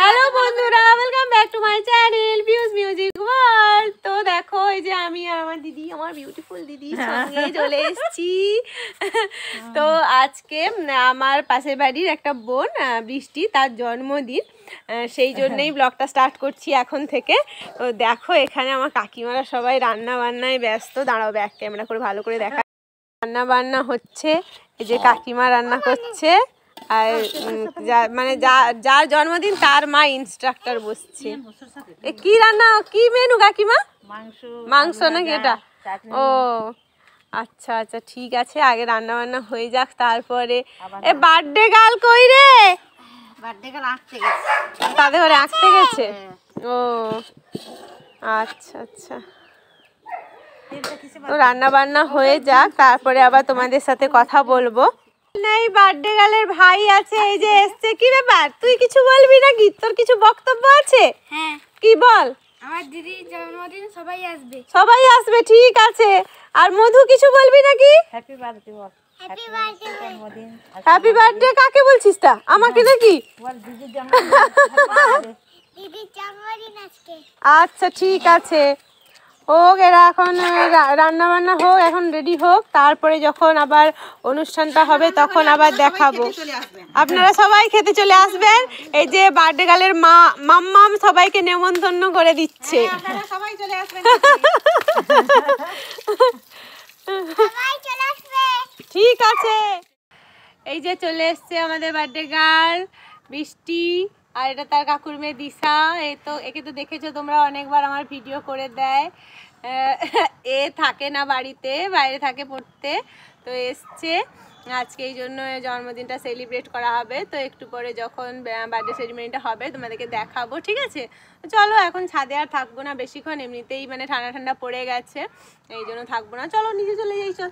Hello বন্ধুরা welcome back to my channel views music world তো দেখো এই যে আমি আর আমার দিদি আমার বিউটিফুল দিদি সঙ্গে চলে এসেছি। তো আজকে আমার পাশের বাড়ির একটা বোন বৃষ্টি তার জন্মদিন। সেই জন্যই ব্লগটা স্টার্ট করছি এখন থেকে। তো দেখো এখানে আমার কাকিমারা সবাই রান্না বান্নায় ব্যস্ত। দাঁড়াও ব্যাক ক্যামেরা করে ভালো করে দেখা। রান্না বান্না হচ্ছে এই যে কাকিমা রান্না করছে। আর মানে যা- যার জন্মদিন তার মা ইনস্ট্রাক্টর বসছে। এ কি রান্না? কি মেনু কাকিমা? মাংস নাকি এটা? ও আচ্ছা আচ্ছা ঠিক আছে আগে রান্না বান্না হয়ে যাক তারপরে এ বার্থডে গাল কই রে? তাদের ঘরে আঁকতে গেছে? ও আচ্ছা আচ্ছা। তো রান্না বান্না হয়ে যাক তারপরে আবার তোমাদের সাথে কথা বলব। এই বার্থডে গার্লের ভাই আছে এই যে এসছে। কি ব্যাপার? তুই কিছু বলবি নাকি? তোর কিছু বক্তব্য আছে? হ্যাঁ। কি বল? আমার দিদির জন্মদিন সবাই আসবে। সবাই আসবে ঠিক আছে। আর মধু কিছু বলবি নাকি? হ্যাপি বার্থডে বল। হ্যাপি বার্থডে কাকে বলছিস তা? আমাকে নাকি? আচ্ছা ঠিক আছে। হোক এরা এখন রান্না বান্না হোক এখন রেডি হোক তারপরে যখন আবার অনুষ্ঠানটা হবে তখন আবার দেখাবো। আপনারা সবাই খেতে চলে আসবেন। এই যে বার্থডে গালের মা মাম্মাম সবাইকে নেমন্তন্ন করে দিচ্ছে। আসবে। ঠিক আছে। এই যে চলে এসছে আমাদের বার্থডে গার্ল বৃষ্টি আর এটা তার কাকুর মেয়ে দিশা। এ তো একে তো দেখেছ তোমরা অনেকবার আমার ভিডিও করে দেয়। এ থাকে না বাড়িতে বাইরে থাকে পড়তে তো এসছে। আজকে এই জন্য জন্মদিনটা সেলিব্রেট করা হবে। তো একটু পরে যখন বার্থডে সেরিমনিটা হবে তোমাদেরকে দেখাবো ঠিক আছে? চলো এখন ছাদে আর থাকব না বেশিক্ষণ এমনিতেই মানে ঠান্ডা ঠান্ডা পড়ে গেছে এই জন্য থাকব না। চলো নিজে চলে যাই চল।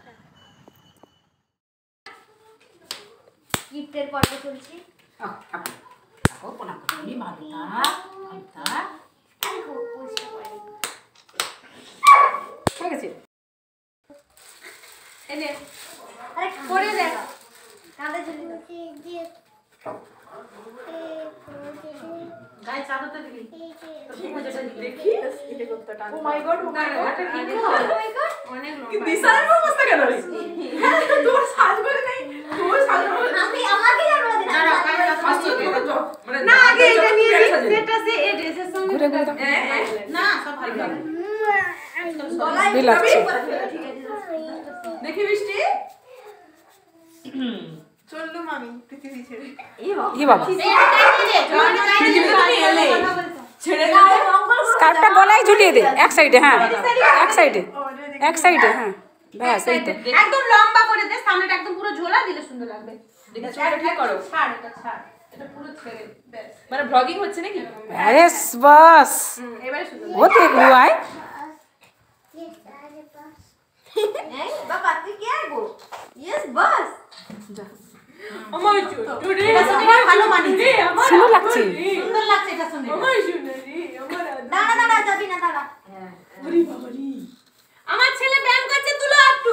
গিফটের পর্ব চলছে। এনে করে দে কাঁধে ঝুলি গায়ে চাদরটা দিবি ও মাই গড ও মাই গড অনেক বিশালের অবস্থা কেন তোর সাজ করে নাই তোর সাজ আমি আমাকে জন্মদিন মানে না আগে এটা নিয়ে নি সেটা এই ড্রেসের সঙ্গে ঘুরে ঘুরে না সব ভালো লাগে। দেখি বৃষ্টি চললুম আমি পৃথিবী ছেড়ে। ই বাবা। স্কার্ফটা গলায় ঝুলিয়ে দে এক সাইডে হ্যাঁ এক সাইডে এক সাইডে হ্যাঁ। ব্যাস এই তো। একদম লম্বা করে দে সামনেটা একদম পুরো ঝোলা দিলে সুন্দর লাগবে। ঠিক করো। ছাড় ছাড়। এটা মানে ব্লগিং হচ্ছে নাকি ব্যাস বাস হুম, এবারে সুন্দর ও দেখ আয় বাবা তুই কে আগো ইয়েস বাস আমার চুড়ি ভালো মানিয়ে সুন্দর লাগছে সুন্দর লাগছে এটা শুনে আমার শুনারি আমার দাঁড়া দাঁড়া যাবি না দাঁড়া আমার ছেলে ব্যায়াম করছে তুলো একটু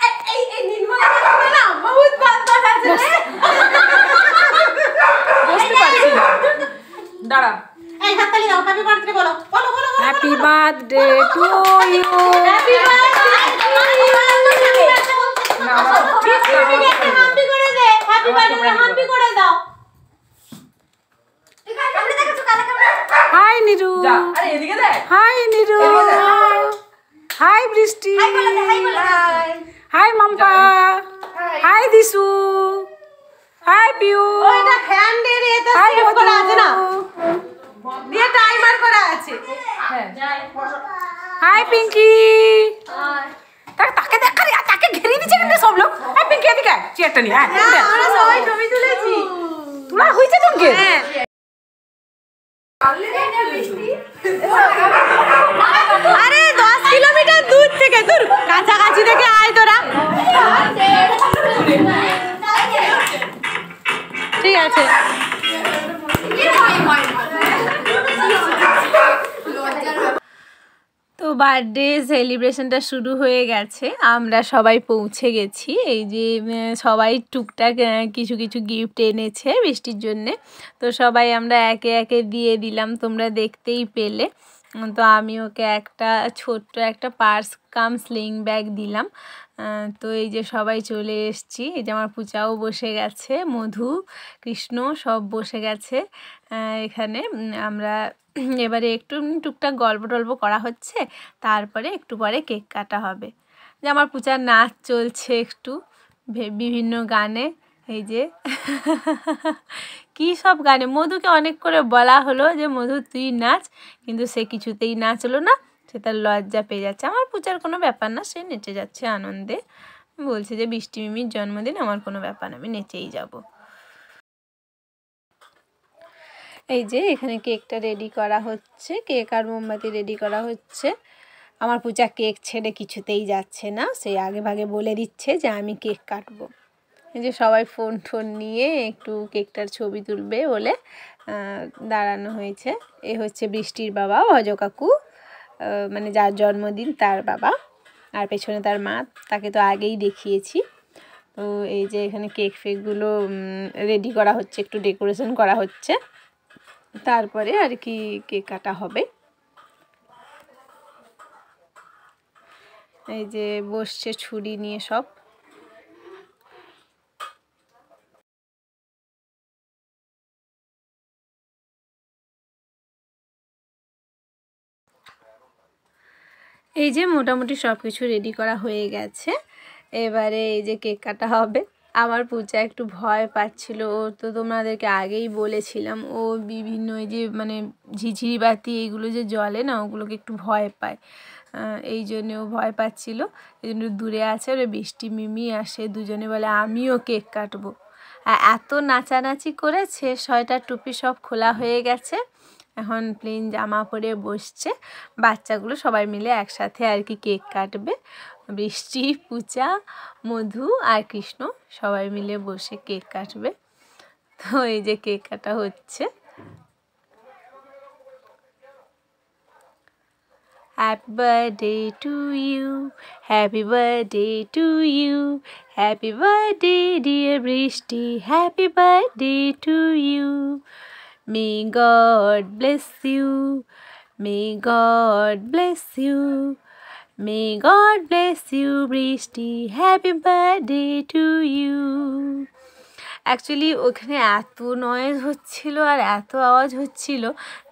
এ- এই এই নির্মলা বলবে না বহুত বাদ বাদ আছে রে বুঝতে পারছি না দাঁড়া এই হাততালি দাও হ্যাপি বার্থডে বলো বলো বলো happy birthday to you happy birthday Hampi করে দে হ্যাপি বার্থডে হাম্পি করে দাও আমরা দেখাচ্ছ কালা কালা হাই নিরু যা আরে এদিকে দেখ। Hi Niru hi Brishti. Hi বলে হাই বলে hi hi Mampa. Hi Dishu. Hi Piu. হ্যান্ডের hi করা আছে না? দিয়ে টাইমার করা আছে। হাই পিঙ্কি তাকে তাকে দেখ তাকে ঘেরিয়ে দিচ্ছে কিন্তু সব লোক? হ্যাঁ পিঙ্কি এদিকে চেয়ারটা নিয়ে হ্যাঁ আমরা সবাই ছবি তুলেছি। তোলা হয়েছে তোকে হ্যাঁ। বার্থডে সেলিব্রেশনটা শুরু হয়ে গেছে। আমরা সবাই পৌঁছে গেছি। এই যে সবাই টুকটাক কিছু কিছু গিফট এনেছে বৃষ্টির জন্যে। তো সবাই আমরা একে একে দিয়ে দিলাম, তোমরা দেখতেই পেলে। তো আমি ওকে একটা ছোট্ট একটা পার্স কাম স্লিং ব্যাগ দিলাম। তো এই যে সবাই চলে এসছি। এই যে আমার পূজাও বসে গেছে, মধু, কৃষ্ণ সব বসে গেছে এখানে। আমরা এবারে একটু টুকটাক গল্প টল্প করা হচ্ছে, তারপরে একটু পরে কেক কাটা হবে। যে আমার পূজার নাচ চলছে একটু বিভিন্ন গানে, এই যে, কী সব গানে? মধুকে অনেক করে বলা হলো যে, মধু, তুই নাচ। কিন্তু সে কিছুতেই নাচলো না, সে তার লজ্জা পেয়ে যাচ্ছে। আমার পূজার কোনো ব্যাপার না, সে নেচে যাচ্ছে আনন্দে। বলছে যে, বৃষ্টি মিমির জন্মদিন, আমার কোনো ব্যাপার না, আমি নেচেই যাব। এই যে এখানে কেকটা রেডি করা হচ্ছে, কেক আর মোমবাতি রেডি করা হচ্ছে। আমার পূজা কেক ছেড়ে কিছুতেই যাচ্ছে না, সে আগে ভাগে বলে দিচ্ছে যে আমি কেক কাটবো। এই যে সবাই ফোন টোন নিয়ে একটু কেকটার ছবি তুলবে বলে দাঁড়ানো হয়েছে। এ হচ্ছে বৃষ্টির বাবা ভজ কাকু মানে যার জন্মদিন তার বাবা। আর পেছনে তার মা, তাকে তো আগেই দেখিয়েছি। তো এই যে এখানে কেক ফেকগুলো রেডি করা হচ্ছে, একটু ডেকোরেশন করা হচ্ছে। তারপরে আর কি কেক কাটা হবে। এই যে বসছে ছুরি নিয়ে সব। এই যে মোটামুটি সব কিছু রেডি করা হয়ে গেছে। এবারে এই যে কেক কাটা হবে। আমার পূজা একটু ভয় পাচ্ছিল। ও তো তোমাদেরকে আগেই বলেছিলাম, ও বিভিন্ন এই যে মানে ঝিঝিরি বাতি এইগুলো যে জলে না, ওগুলোকে একটু ভয় পায়। এই জন্য ও ভয় পাচ্ছিল। এই জন্য দূরে আছে, ওরা বৃষ্টি মিমি আসে, দুজনে বলে, আমিও কেক কাটবো। আর এত নাচানাচি করেছে শয়টার টুপি সব খোলা হয়ে গেছে। এখন প্লেন জামা পরে বসছে। বাচ্চাগুলো সবাই মিলে একসাথে আর কি কেক কাটবে। বৃষ্টি, পূজা, মধু আর কৃষ্ণ সবাই মিলে বসে কেক কাটবে। তো এই যে কেক কাটা হচ্ছে। Happy birthday to you happy birthday to you happy birthday dear Brishti happy birthday to you may God bless you may God bless you May God bless you, Brishti. Happy birthday to you. Actually ওখানে এত noise হচ্ছিল আর এত আওয়াজ হচ্ছিল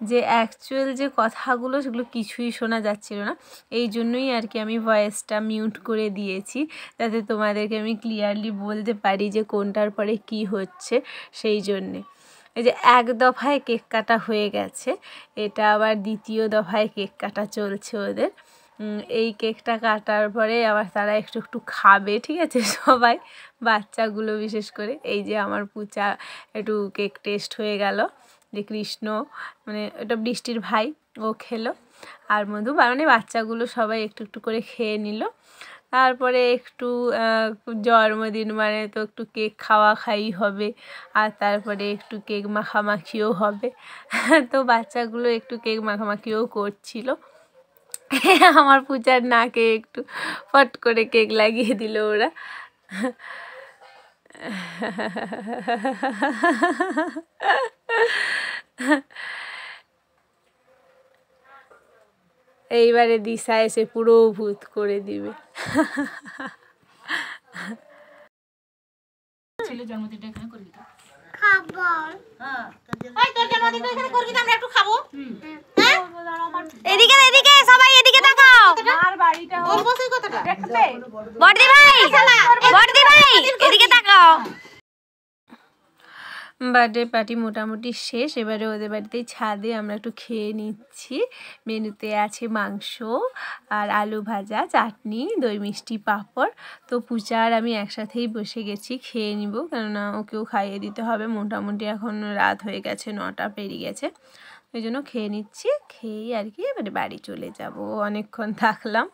যে actual যে কথাগুলো সেগুলো কিছুই শোনা যাচ্ছিল না এই জন্যই আর কি আমি ভয়েসটা মিউট করে দিয়েছি যাতে তোমাদেরকে আমি ক্লিয়ারলি বলতে পারি যে কোনটার পরে কি হচ্ছে সেই জন্যে এই যে এক দফায় কেক কাটা হয়ে গেছে এটা আবার দ্বিতীয় দফায় কেক কাটা চলছে ওদের এই কেকটা কাটার পরে আবার তারা একটু একটু খাবে, ঠিক আছে? সবাই, বাচ্চাগুলো বিশেষ করে। এই যে আমার পুচা একটু কেক টেস্ট হয়ে গেল। যে কৃষ্ণ মানে ওটা বৃষ্টির ভাই, ও খেলো। আর মধু মানে বাচ্চাগুলো সবাই একটু একটু করে খেয়ে নিল। তারপরে একটু জন্মদিন মানে তো একটু কেক খাওয়া খাই হবে। আর তারপরে একটু কেক মাখামাখিও হবে। তো বাচ্চাগুলো একটু কেক মাখামাখিও করছিল। আমার পূজার নাকে একটু ফট করে কেক লাগিয়ে দিল ওরা। এইবারে দিশা এসে পুরো ভূত করে দিবে। জন্মদিনটা এখানে করবি তো এদিকে এদিকে সবাই এদিকে তাকাও বড়দি ভাই বড়দি ভাই এদিকে তাকাও। বার্থডে পার্টি মোটামুটি শেষ এবারে ওদের বাড়িতেই ছাদে আমরা একটু খেয়ে নিচ্ছি। মেনুতে আছে মাংস আর আলু ভাজা চাটনি দই মিষ্টি পাঁপড়। তো পূজা আর আমি একসাথেই বসে গেছি খেয়ে নিব। কেননা ওকেও খাইয়ে দিতে হবে। মোটামুটি এখন রাত হয়ে গেছে নটা পেরিয়ে গেছে। ওই জন্য খেয়ে নিচ্ছি, খেয়েই আর কি এবারে বাড়ি চলে যাব। অনেকক্ষণ থাকলাম।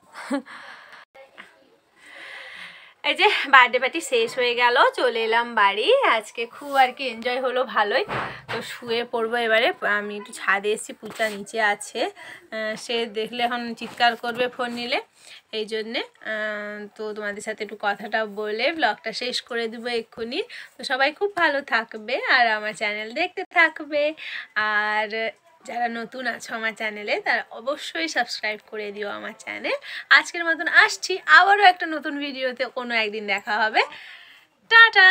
এই যে বার্থডে পার্টি শেষ হয়ে গেল, চলে এলাম বাড়ি। আজকে খুব আর কি এনজয় হলো ভালোই। তো শুয়ে পড়ব এবারে, আমি একটু ছাদে এসেছি পুচা নিচে আছে। সে দেখলে এখন চিৎকার করবে ফোন নিলে। এই জন্যে তো তোমাদের সাথে একটু কথাটা বলে ব্লগটা শেষ করে দেবো এক্ষুনি। তো সবাই খুব ভালো থাকবে আর আমার চ্যানেল দেখতে থাকবে। আর যারা নতুন আছো আমার চ্যানেলে, তারা অবশ্যই সাবস্ক্রাইব করে দিও আমার চ্যানেল। আজকের মতন আসছি, আবারও একটা নতুন ভিডিওতে কোনো একদিন দেখা হবে। টাটা!